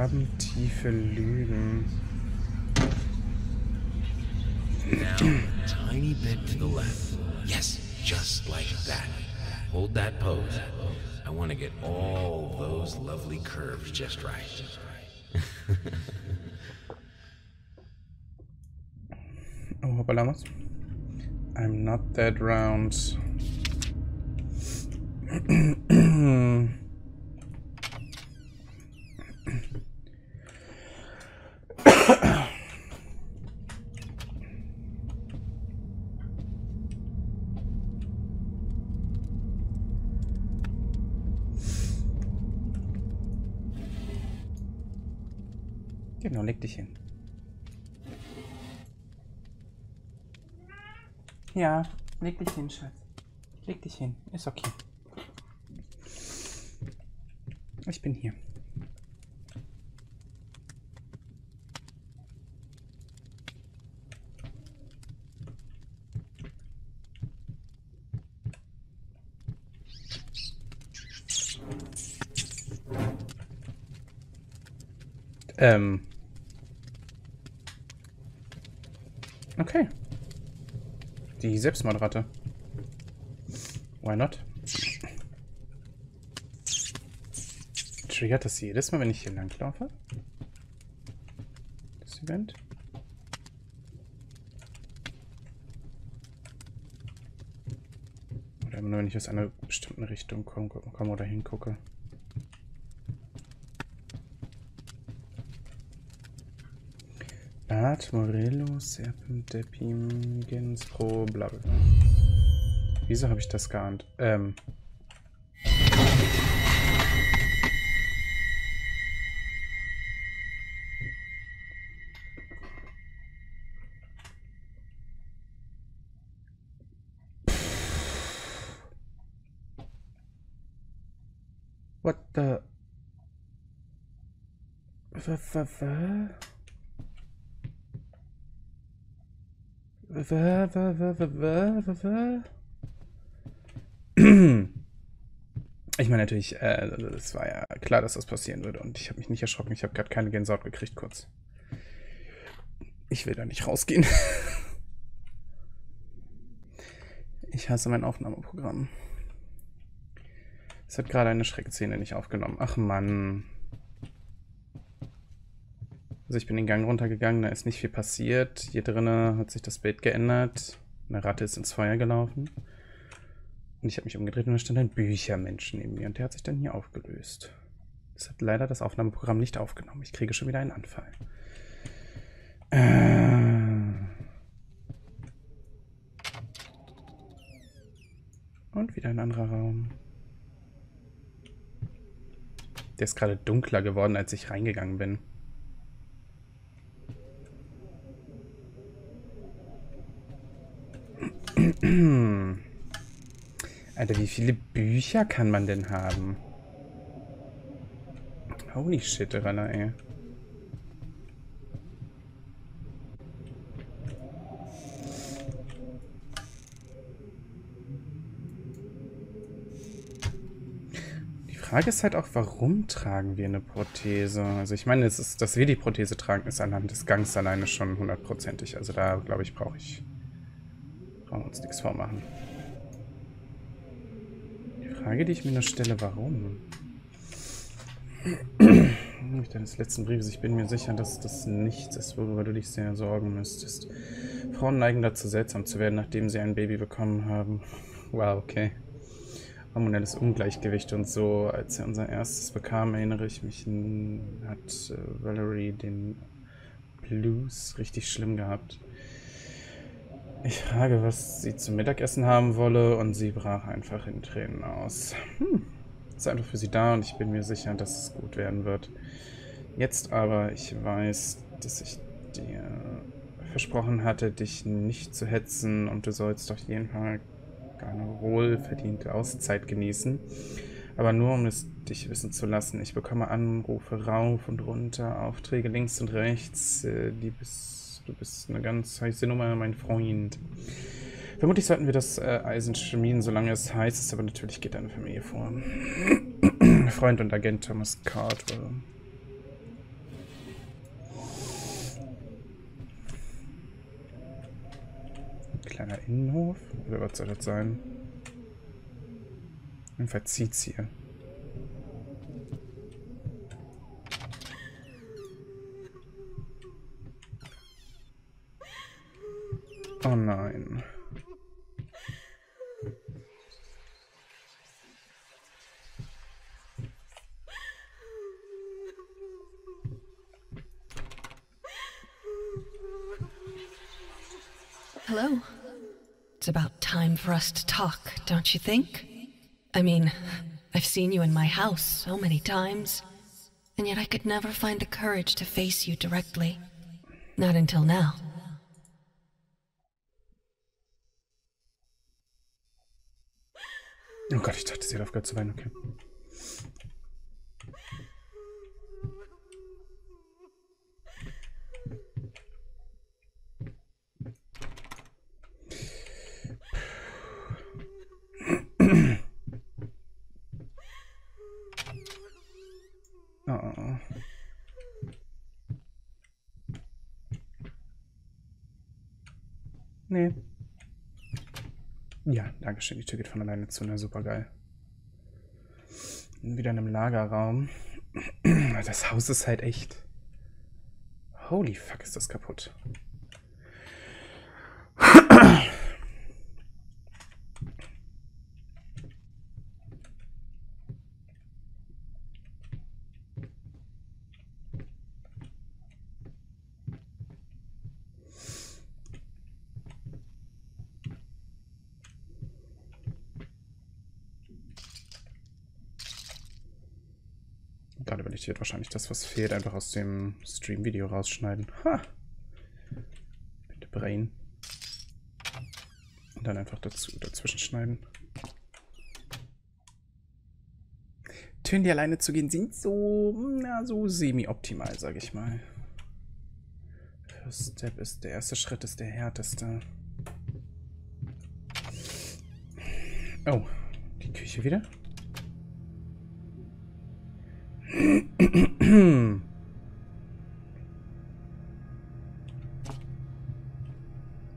Abendtiefe Lügen. Now, a tiny bit to the left. Yes, just like that. Hold that pose. I want to get all those lovely curves just right. Oh, hoppalamos. I'm not that round. Genau, leg dich hin. Ja, leg dich hin, Schatz. Leg dich hin. Ist okay. Ich bin hier. Ähm. Okay. Die Selbstmordratte. Why not? Triggert das jedes Mal, wenn ich hier langlaufe? Das Event? Oder nur, wenn ich aus einer bestimmten Richtung komme, komme oder hingucke. Bad Morello, Serpentepim, Genspro, bla bla. Wieso habe ich das geahnt? Ähm. What the... Wa, wa? Ich meine natürlich, äh, es war ja klar, dass das passieren würde und ich habe mich nicht erschrocken. Ich habe gerade keine Gänsehaut gekriegt, kurz. Ich will da nicht rausgehen. Ich hasse mein Aufnahmeprogramm. Es hat gerade eine Schreckszene nicht aufgenommen. Ach Mann. Also ich bin den Gang runtergegangen, da ist nicht viel passiert. Hier drinnen hat sich das Bild geändert. Eine Ratte ist ins Feuer gelaufen. Und ich habe mich umgedreht und da stand ein Büchermensch neben mir und der hat sich dann hier aufgelöst. Das hat leider das Aufnahmeprogramm nicht aufgenommen. Ich kriege schon wieder einen Anfall. Äh. Und wieder ein anderer Raum. Der ist gerade dunkler geworden, als ich reingegangen bin. Alter, wie viele Bücher kann man denn haben? Holy shit, Renner, ey. Die Frage ist halt auch, warum tragen wir eine Prothese? Also ich meine, es ist, dass wir die Prothese tragen, ist anhand des Gangs alleine schon hundertprozentig. Also da, glaube ich, brauche ich... Brauchen wir uns nichts vormachen. Die Frage, die ich mir nur stelle, warum? Deines letzten Briefes, ich bin mir sicher, dass das nichts ist, worüber du dich sehr sorgen müsstest. Frauen neigen dazu, seltsam zu werden, nachdem sie ein Baby bekommen haben. Wow, okay. Hormonelles Ungleichgewicht und so. Als er unser erstes bekam, erinnere ich mich, hat äh, Valerie den Blues richtig schlimm gehabt. Ich frage, was sie zum Mittagessen haben wolle und sie brach einfach in Tränen aus. Hm. Ist einfach für sie da und ich bin mir sicher, dass es gut werden wird. Jetzt aber, ich weiß, dass ich dir versprochen hatte, dich nicht zu hetzen und du sollst auf jeden Fall eine wohlverdiente Auszeit genießen. Aber nur, um es dich wissen zu lassen. Ich bekomme Anrufe rauf und runter, Aufträge links und rechts. Äh, die Du bist eine ganz heiße Nummer, mein Freund. Vermutlich sollten wir das äh, Eisen schmieden, solange es heiß ist, aber natürlich geht deine Familie vor. Freund und Agent Thomas Carter. Kleiner Innenhof? Oder was soll das sein? Ein hier. Oh nein. Hello. It's about time for us to talk, don't you think? I mean, I've seen you in my house so many times, and yet I could never find the courage to face you directly. Not until now. Oh Gott, ich dachte, sie hat aufgehört zu weinen, okay. Oh. Nee. Schön. Die Tür geht von alleine zu. Na, super geil. Wieder in einem Lagerraum. Das Haus ist halt echt... Holy fuck, ist das kaputt. Hier wahrscheinlich das, was fehlt, einfach aus dem Stream-Video rausschneiden. Ha! Bitte Brain. Und dann einfach dazu, dazwischen schneiden. Töne, die alleine zu gehen, sind so, na, so semi-optimal, sag ich mal. First Step ist, der erste Schritt ist der härteste. Oh, die Küche wieder?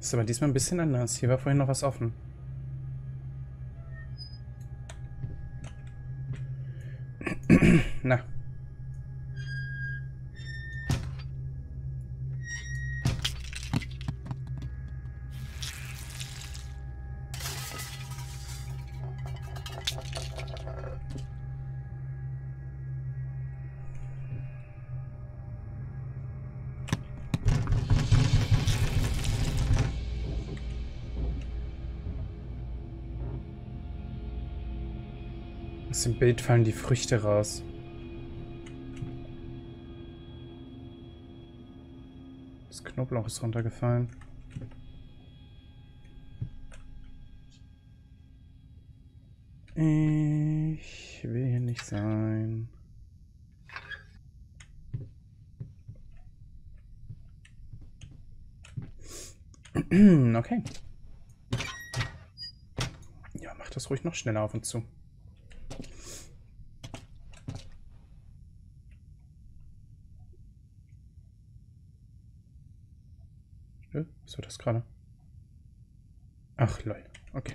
Ist aber diesmal ein bisschen anders. Hier war vorhin noch was offen. Aus dem Bild fallen die Früchte raus. Das Knoblauch ist runtergefallen. Ich will hier nicht sein. Okay. Ja, mach das ruhig noch schneller auf und zu. Was war das gerade? Ach, lol. Okay.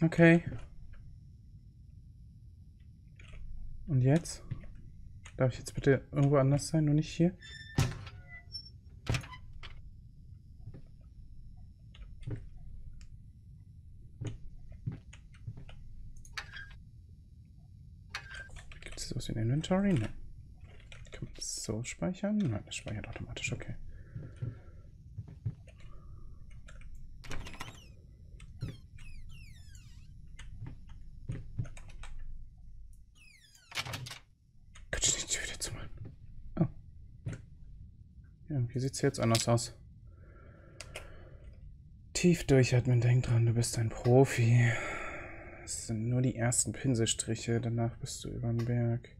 Okay. Und jetzt? Darf ich jetzt bitte irgendwo anders sein, nur nicht hier? Gibt es das aus dem Inventory? Nein. Kann man das so speichern? Nein, das speichert automatisch, okay. Ja, wie sieht's jetzt anders aus? Tief durchatmen, denk dran, du bist ein Profi. Das sind nur die ersten Pinselstriche, danach bist du über den Berg.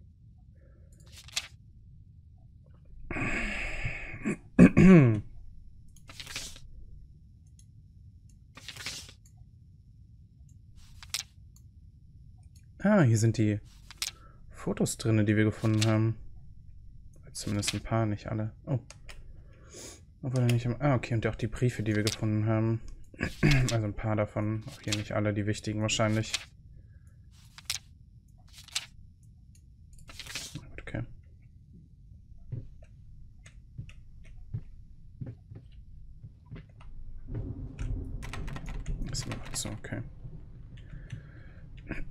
ah, hier sind die Fotos drin, die wir gefunden haben. Zumindest ein paar, nicht alle. Oh. Obwohl nicht im. Ah, okay, und auch die Briefe, die wir gefunden haben. Also ein paar davon. Auch hier nicht alle, die wichtigen wahrscheinlich. Okay. Mir auch so, okay.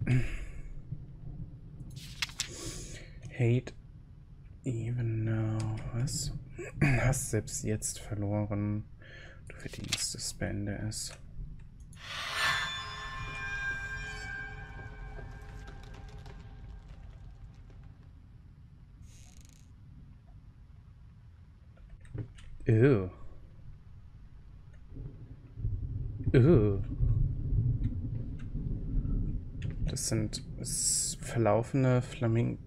Hate Selbst jetzt verloren. Du verdienst es, beende es. Ew. Ew. Das sind verlaufene Flamingos.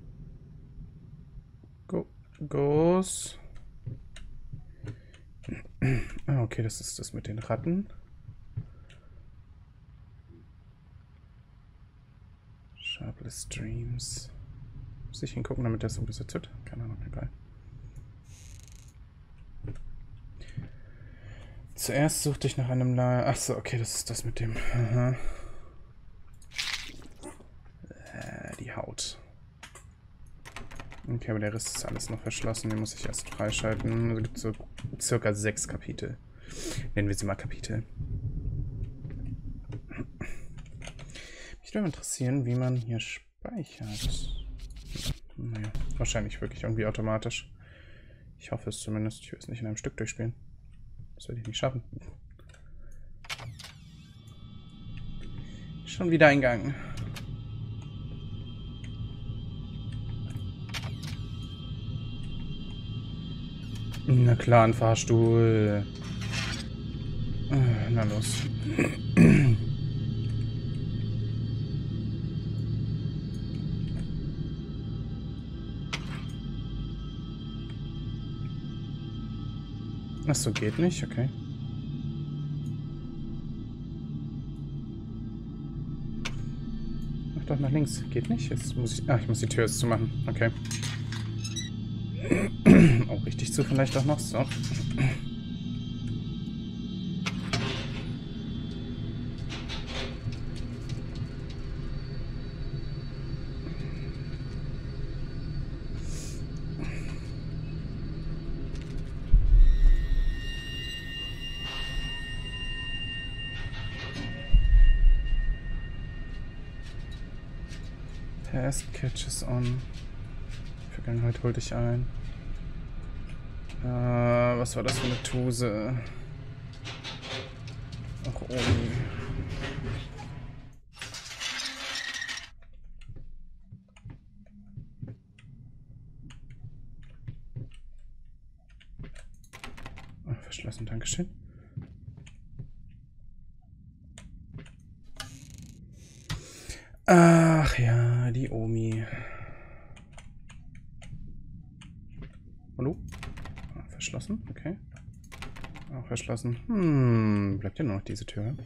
Ah, okay, das ist das mit den Ratten. Sharpless Dreams. Muss ich hingucken, damit das bisschen tut? Keine Ahnung, egal. Zuerst suchte ich nach einem La... Achso, okay, das ist das mit dem... Äh, die Haut. Okay, aber der Rest ist alles noch verschlossen. Den muss ich erst freischalten. Es gibt so circa sechs Kapitel. Nennen wir sie mal Kapitel. Mich würde interessieren, wie man hier speichert. Naja, wahrscheinlich wirklich irgendwie automatisch. Ich hoffe es zumindest. Ich will es nicht in einem Stück durchspielen. Das werde ich nicht schaffen. Schon wieder Eingang. Na klar, ein Fahrstuhl. Na los. Achso, geht nicht, okay. Mach doch nach links. Geht nicht? Jetzt muss ich. Ah, ich muss die Tür jetzt zumachen. Okay auch richtig zu vielleicht auch noch. So. On. Vergangenheit hol dich ein. Äh, was war das für eine Tuse? Ach, oben. Ach, verschlossen, Dankeschön. Ach ja, Omi. Hallo? verschlossen, okay. Auch verschlossen. Hm, bleibt ja nur noch diese Tür.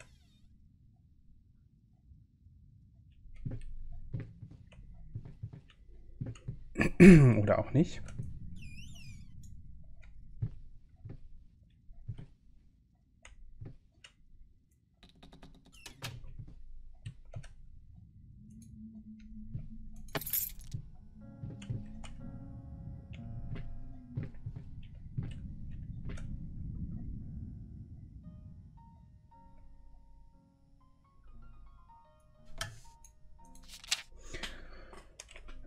Oder auch nicht.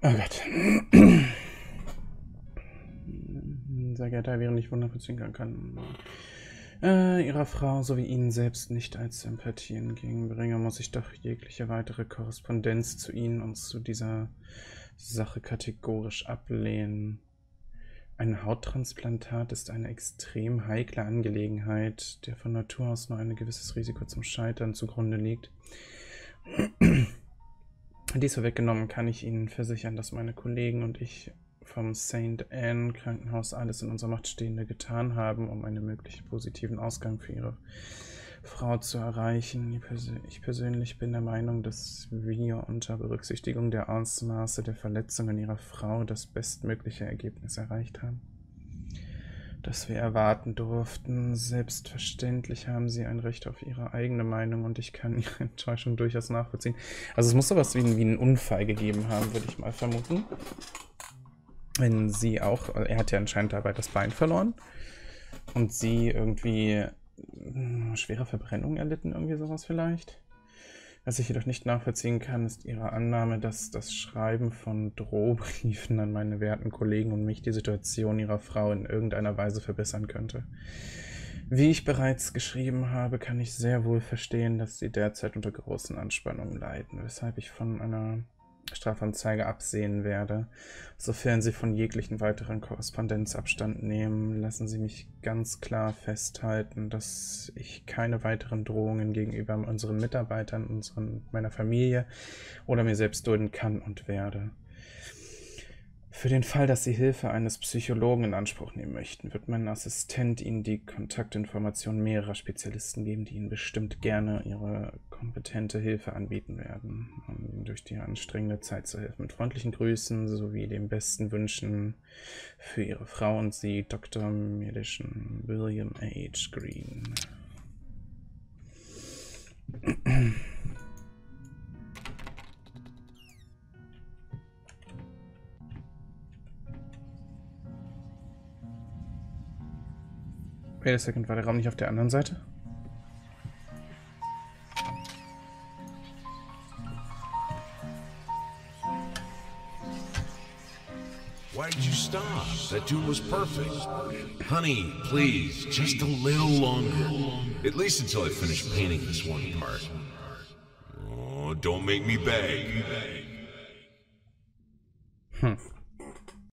Oh Gott. Sehr geehrter, während ich Wunder bezwingen kann, äh, ihrer Frau sowie Ihnen selbst nicht als Sympathie entgegenbringe, muss ich doch jegliche weitere Korrespondenz zu Ihnen und zu dieser Sache kategorisch ablehnen. Ein Hauttransplantat ist eine extrem heikle Angelegenheit, der von Natur aus nur ein gewisses Risiko zum Scheitern zugrunde liegt. Dies vorweggenommen kann ich Ihnen versichern, dass meine Kollegen und ich vom St. Anne Krankenhaus alles in unserer Macht Stehende getan haben, um einen möglichen positiven Ausgang für Ihre Frau zu erreichen. Ich persönlich bin der Meinung, dass wir unter Berücksichtigung der Ausmaße der Verletzungen Ihrer Frau das bestmögliche Ergebnis erreicht haben das wir erwarten durften. Selbstverständlich haben sie ein Recht auf ihre eigene Meinung und ich kann ihre Enttäuschung durchaus nachvollziehen. Also es muss sowas wie, wie einen Unfall gegeben haben, würde ich mal vermuten. Wenn sie auch, er hat ja anscheinend dabei das Bein verloren und sie irgendwie hm, schwere Verbrennung erlitten, irgendwie sowas vielleicht. Was ich jedoch nicht nachvollziehen kann, ist Ihre Annahme, dass das Schreiben von Drohbriefen an meine werten Kollegen und mich die Situation Ihrer Frau in irgendeiner Weise verbessern könnte. Wie ich bereits geschrieben habe, kann ich sehr wohl verstehen, dass Sie derzeit unter großen Anspannungen leiden, weshalb ich von einer Strafanzeige absehen werde. Sofern Sie von jeglichen weiteren Korrespondenz Abstand nehmen, lassen Sie mich ganz klar festhalten, dass ich keine weiteren Drohungen gegenüber unseren Mitarbeitern, unseren, meiner Familie oder mir selbst dulden kann und werde. Für den Fall, dass Sie Hilfe eines Psychologen in Anspruch nehmen möchten, wird mein Assistent Ihnen die Kontaktinformationen mehrerer Spezialisten geben, die Ihnen bestimmt gerne ihre kompetente Hilfe anbieten werden, um Ihnen durch die anstrengende Zeit zu helfen. Mit freundlichen Grüßen sowie den besten Wünschen für Ihre Frau und Sie, Dr. Medischen William H. Green. Wait a second, war der Raum nicht auf der anderen Seite? Why did you stop? That tune was perfect. Honey, please, just a little longer. At least until I finish painting this one part. Oh, don't make me beg.